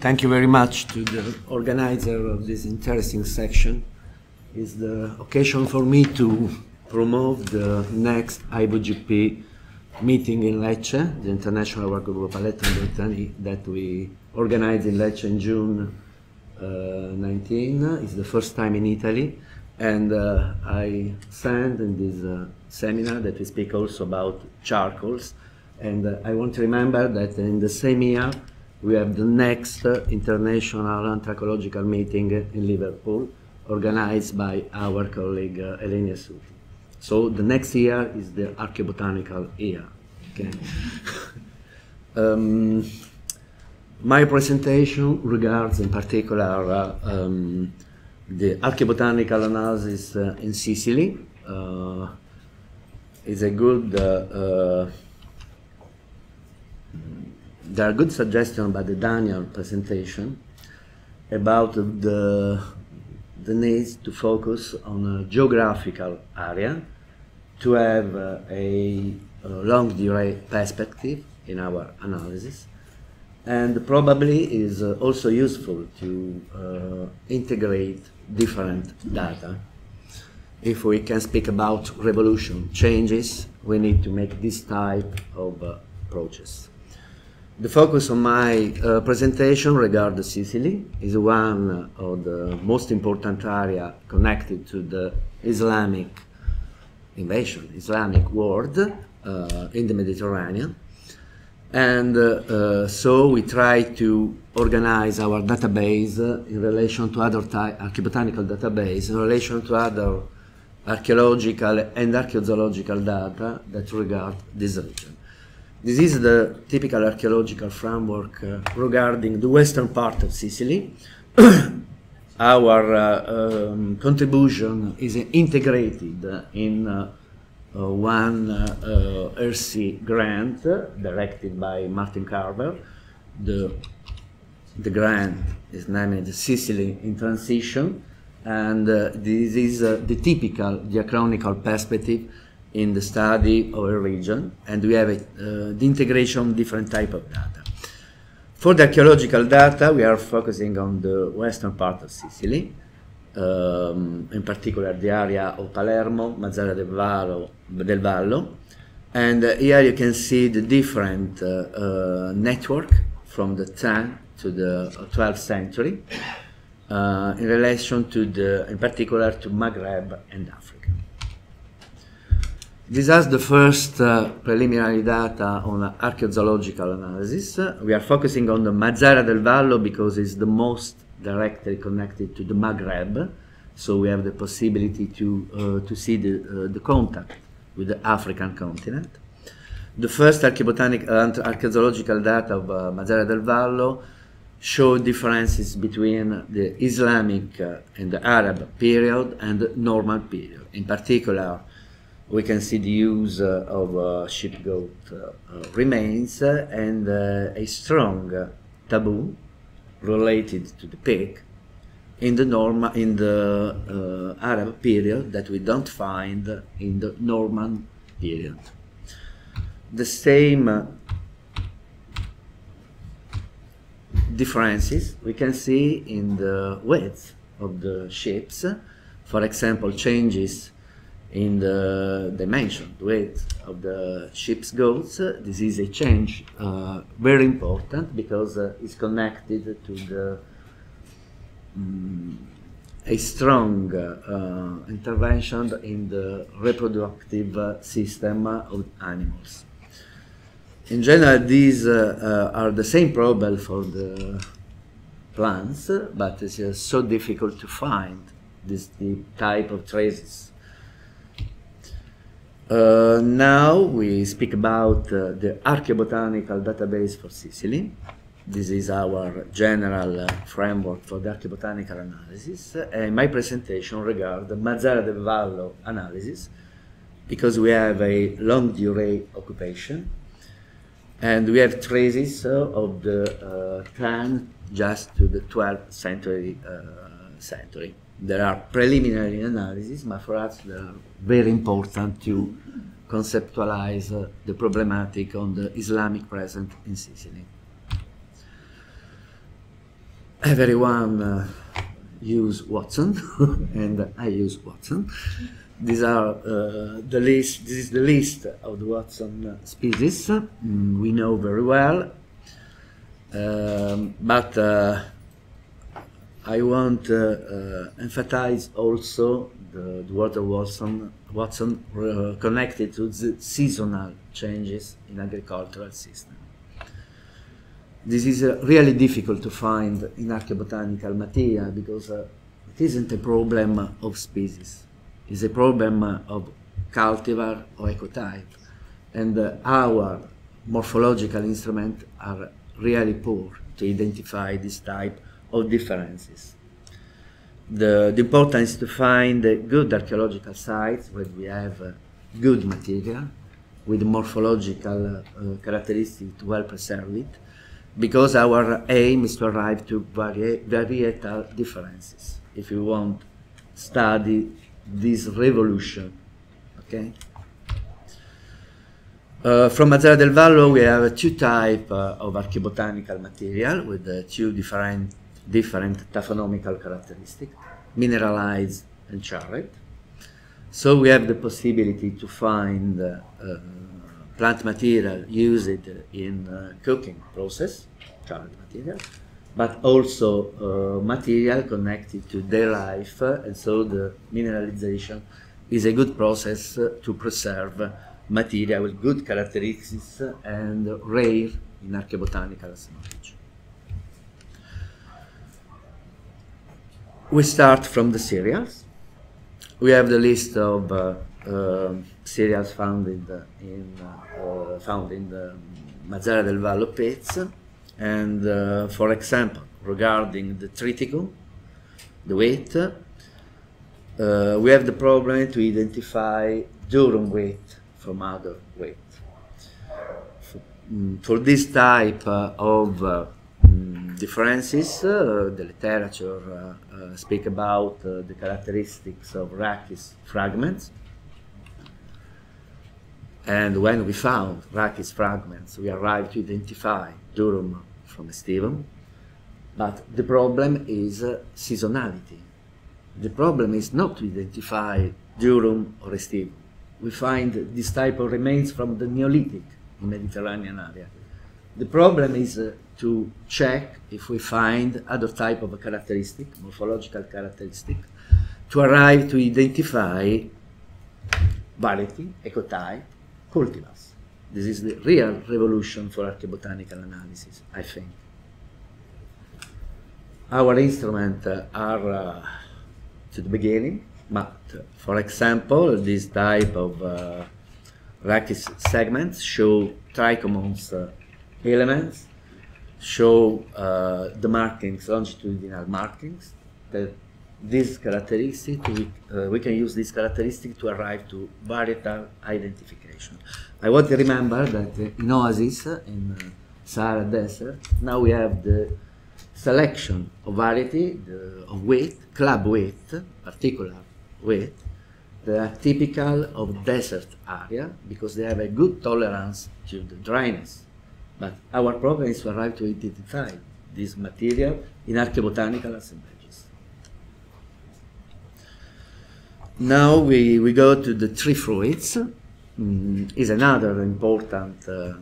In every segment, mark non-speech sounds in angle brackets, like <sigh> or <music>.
Thank you very much to the organizer of this interesting section. It's the occasion for me to promote the next IBGP meeting in Lecce, the International Work Group Paletta that we organized in Lecce in June uh, 19. It's the first time in Italy. And uh, I stand in this uh, seminar that we speak also about charcoals. And uh, I want to remember that in the same year, we have the next uh, international anthracological meeting in Liverpool, organized by our colleague uh, Eleni Asouti. So the next year is the archaeobotanical year. Okay. <laughs> um, my presentation regards in particular uh, um, the archaeobotanical analysis uh, in Sicily. Uh, is a good uh, there are good suggestions by the Daniel presentation about the the need to focus on a geographical area to have uh, a, a longue durée perspective in our analysis and probably is uh, also useful to uh, integrate different data. If we can speak about revolution changes, we need to make this type of uh, approaches. The focus of my uh, presentation regards Sicily is one of the most important area connected to the Islamic invasion, Islamic world uh, in the Mediterranean. And uh, uh, so we try to organize our database in relation to other archaeobotanical database, in relation to other archaeological and archaeozoological data that regard this region. This is the typical archaeological framework uh, regarding the western part of Sicily. <clears throat> Our uh, um, contribution is integrated in uh, uh one uh, uh, ERC grant directed by Martin Carver. The, the grant is named Sicily in Transition, and this is the typical diachronical perspective in the study of a region, and we have a, uh, the integration of different type of data. For the archaeological data, we are focusing on the western part of Sicily, um, in particular the area of Palermo, Mazara del, Vallo, del Vallo, and uh, here you can see the different uh, uh network from the 10th to the 12th century uh, in relation to the, in particular to Maghreb and Africa. This is the first uh, preliminary data on archaeological analysis. We are focusing on the Mazara del Vallo because it's the most directly connected to the Maghreb, so we have the possibility to, uh, to see the, uh, the contact with the African continent. The first archaeobotanic uh, archaeozoological data of uh, Mazara del Vallo show differences between the Islamic uh, and the Arab period and the Norman period. In particular, we can see the use uh, of uh, sheep goat uh, remains and a strong taboo related to the pig in the Norma, in the uh, Arab period that we don't find in the Norman period. The same uh, differences we can see in the width of the ships. For example, changes in the dimension, weight of the ship's goals. This is a change uh, very important because uh, it's connected to the um, a strong uh, intervention in the reproductive uh, system of animals. In general, these uh, uh, are the same problem for the plants, but it's so difficult to find this type of traces. Uh, now we speak about uh, the archaeobotanical database for Sicily. This is our general uh, framework for the archaeobotanical analysis. And my presentation regards the Mazara del Vallo analysis because we have a longue durée occupation and we have traces uh, of the 10th uh, just to the 12th century century. There are preliminary analyses, but for us they are very important to conceptualize uh, the problematic on the Islamic presence in Sicily. Everyone uh, use Watson, <laughs> and I use Watson. These are uh, the list. This is the list of the Watson species. Mm, we know very well, um, but uh, I want to uh, emphasize also the, the of Watson, Watson uh, connected to the seasonal changes in agricultural system. This is uh, really difficult to find in archaeobotanical material because uh, it isn't a problem of species. It's a problem of cultivar or ecotype. And uh, our morphological instruments are really poor to identify this type of differences. The, the importance is to find good archaeological sites where we have uh, good material with morphological uh, characteristics to well preserve it because our aim is to arrive to vari varietal differences if you want study this revolution okay uh, from Mazara del Vallo we have two types uh, of archaeobotanical material with uh, two different different taphonomical characteristics mineralized and charred so we have the possibility to find uh, plant material used in uh, cooking process, charred material, but also uh, material connected to their life, and so the mineralization is a good process to preserve material with good characteristics and rare in archaeobotanical knowledge. We start from the cereals. We have the list of uh, uh, cereals found in the, in, uh, found in the Mazara del Vallo pits. And uh, for example, regarding the triticum, the weight, uh, we have the problem to identify durum weight from other weight. For, mm, for this type uh, uh, mm, differences, the literature speak about the characteristics of Rhachis fragments and when we found Rhachis fragments, we arrived to identify durum from aestivum. But the problem is uh, seasonality. The problem is not to identify durum or aestivum. We find this type of remains from the Neolithic in Mediterranean area. The problem is uh, to check if we find other type of a characteristic, morphological characteristic, to arrive to identify variety, ecotype, cultivars. This is the real revolution for archaeobotanical analysis, I think. Our instruments uh, are uh, to the beginning, but uh, for example, this type of uh, segments show trichomonas uh, elements, show uh, the markings, longitudinal markings that this characteristic, we, uh, we can use this characteristic to arrive to varietal identification. I want to remember that in Oasis, in Sahara Desert, now we have the selection of variety, the, of weight, club weight, particular weight, they are typical of desert area because they have a good tolerance to the dryness. But our problem is to arrive to identify this material in archaeobotanical assemblages. Now we, we go to the tree fruits. Mm, is another important uh,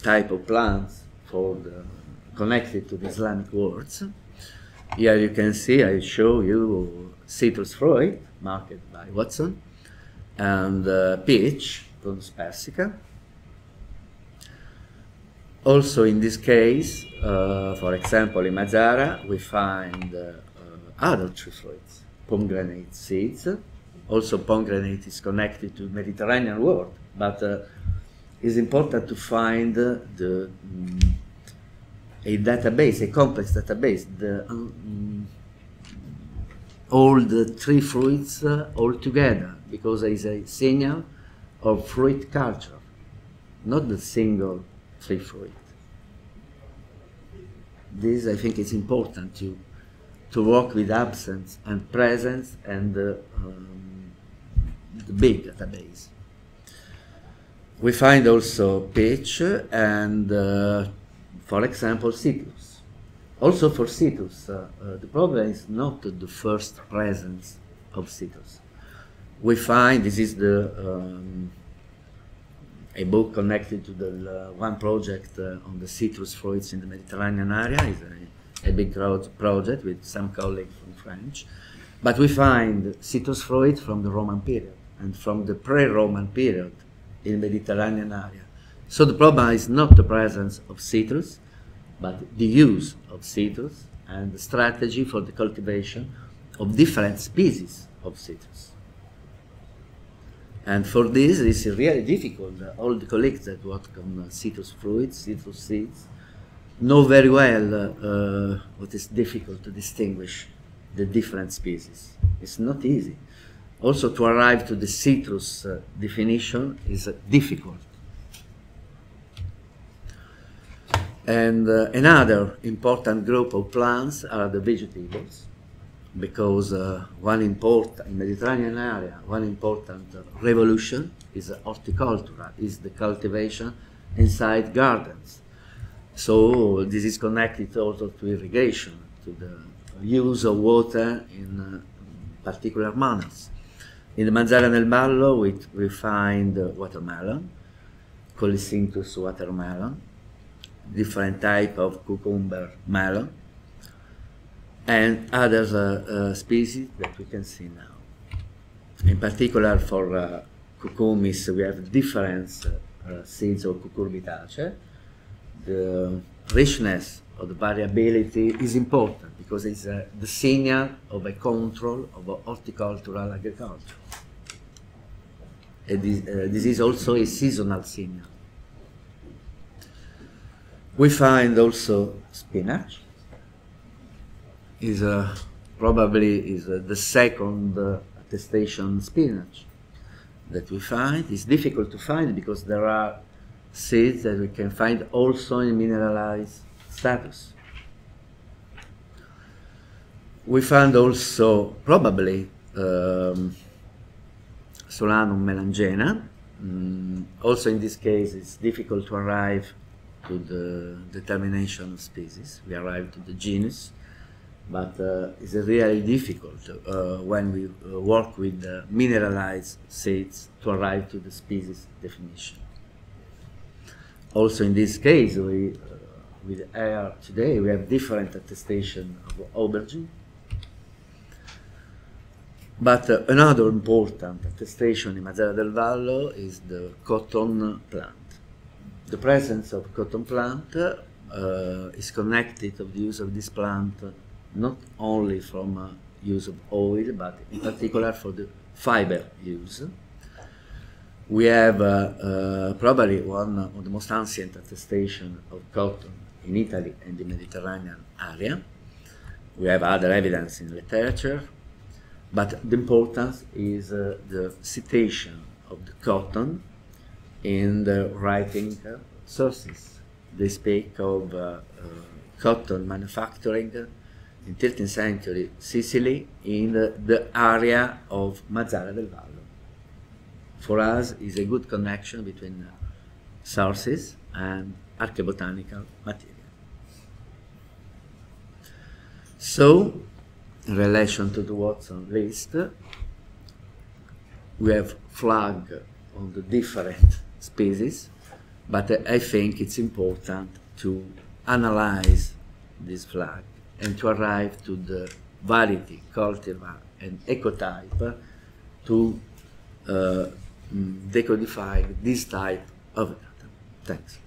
type of plants for the, connected to the Islamic words. Here you can see, I show you citrus fruit, marked by Watson, and uh, peach, Prunus persica. Also in this case, uh, for example in Mazara, we find other tree fruits, pomegranate seeds. Also, pomegranate is connected to Mediterranean world, but uh, it's important to find the um, a database, a complex database, the um, all the tree fruits uh, all together, because there is a signal of fruit culture, not the single tree fruit. This, I think, is important to to work with absence and presence and uh, um, the big database. We find also pitch and, uh, for example, citrus. Also for citrus, uh, uh, the problem is not the first presence of citrus. We find this is the um, a book connected to the uh, one project uh, on the citrus fruits in the Mediterranean area. It's a, a big project with some colleagues from French. But we find citrus fruit from the Roman period and from the pre-Roman period in Mediterranean area. So the problem is not the presence of citrus, but the use of citrus and the strategy for the cultivation of different species of citrus. And for this, it's really difficult. All the colleagues that work on citrus fruits, citrus seeds, know very well uh, what is difficult to distinguish the different species. It's not easy. Also, to arrive to the citrus uh, definition is uh, difficult. And uh, another important group of plants are the vegetables, because uh, one important, in Mediterranean area, one important revolution is horticulture, is the cultivation inside gardens. So this is connected also to irrigation, to the use of water in uh, particular manners. In the Mazara del Vallo, we, we find watermelon, Colocynthis watermelon, different type of cucumber melon, and other uh, uh, species that we can see now. In particular, for uh, cucumis, we have different uh, uh, seeds of cucurbitaceae. The richness of the variability is important because it's uh, the signal of a control of a horticultural agriculture. This, this is also a seasonal signal. We find also spinach, is uh, probably is uh, the second attestation spinach that we find. It's difficult to find because there are seeds that we can find also in mineralized status. We found also probably um, Solanum melongena. Mm, also in this case it's difficult to arrive to the determination of species. We arrive to the genus but uh, it's really difficult uh, when we uh, work with mineralized seeds to arrive to the species definition. Also in this case, we, with air today, we have different attestation of aubergine. But uh, another important attestation in Mazara del Vallo is the cotton plant. The presence of cotton plant uh, is connected of the use of this plant not only from uh, use of oil, but in particular for the fiber use. We have uh, uh, probably one of the most ancient attestation of cotton in Italy and the Mediterranean area. We have other evidence in literature, but the importance is uh, the citation of the cotton in the writing sources. They speak of uh, uh, cotton manufacturing in 13th century Sicily in the area of Mazara del Vallo. For us, is a good connection between uh, sources and archaeobotanical material. So, in relation to the Watson list, we have flag on the different species, but I think it's important to analyze this flag and to arrive to the variety, cultivar, and ecotype to uh, decodify this type of data. Thanks.